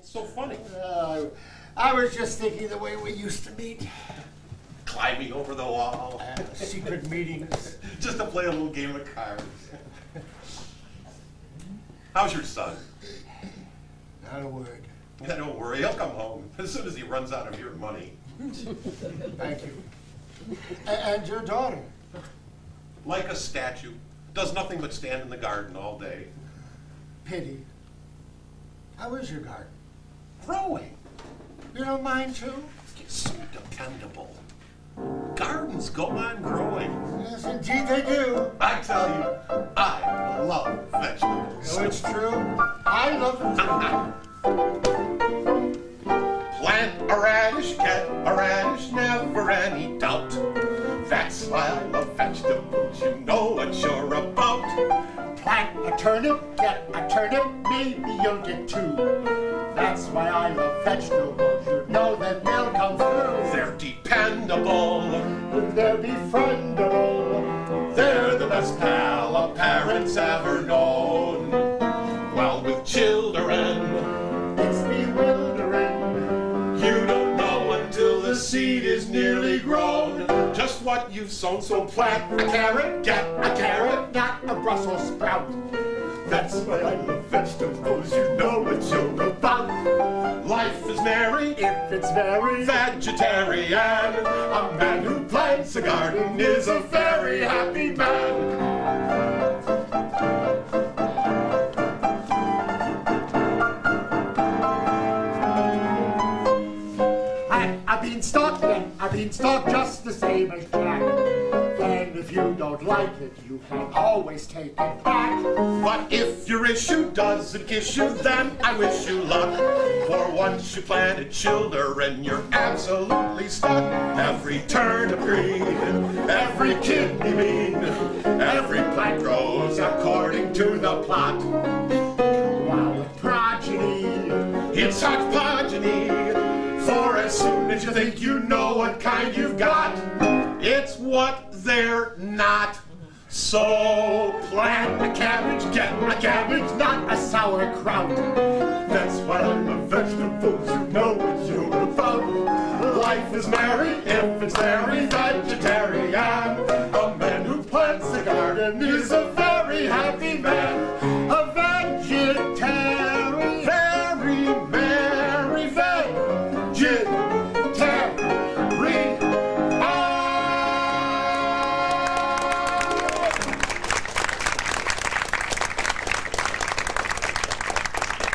What's so funny? Uh, I was just thinking the way we used to meet. Climbing over the wall. Uh, secret meetings. Just to play a little game of cards. How's your son? Not a word. Yeah, don't worry, he'll come home as soon as he runs out of your money. Thank you. A- and your daughter. Like a statue. Does nothing but stand in the garden all day. Pity. How is your garden? Growing. You don't mind too? It's so dependable. Gardens go on growing. Yes, indeed they do. I tell you, I love vegetables. Oh, it's true. I love them too. Plant a radish, get a radish, never any doubt. That's why I love vegetables, you know what you're about. Plant a turnip, get a turnip, maybe you'll get two. That's why I love vegetables. You know that they'll come through. They're dependable, They're befriendable. they're the best pal a parent's ever known. Well, with children, It's bewildering. you don't know until the seed is nearly grown. Just what you've sown, so plant a carrot, get a carrot. Not a Brussels sprout. That's why I love vegetables, you know what you're about. Merry, If it's very vegetarian. A man who plants a garden is a very happy man. I've I, a beanstalk, then a beanstalk just the same as Jack. If you don't like it, you can always take it back. But if your issue doesn't kiss you, then I wish you luck. For once you planted children, and you're absolutely stuck. Every turnip green, every kidney bean, every plant grows according to the plot. Wow, with progeny. It's hodgepodgeny. For as soon as you think you know what kind you've got, what they're not. So plant A cabbage, get a cabbage, not a sauerkraut. That's why I love vegetables, you know what you're about. Life is merry if it's merry.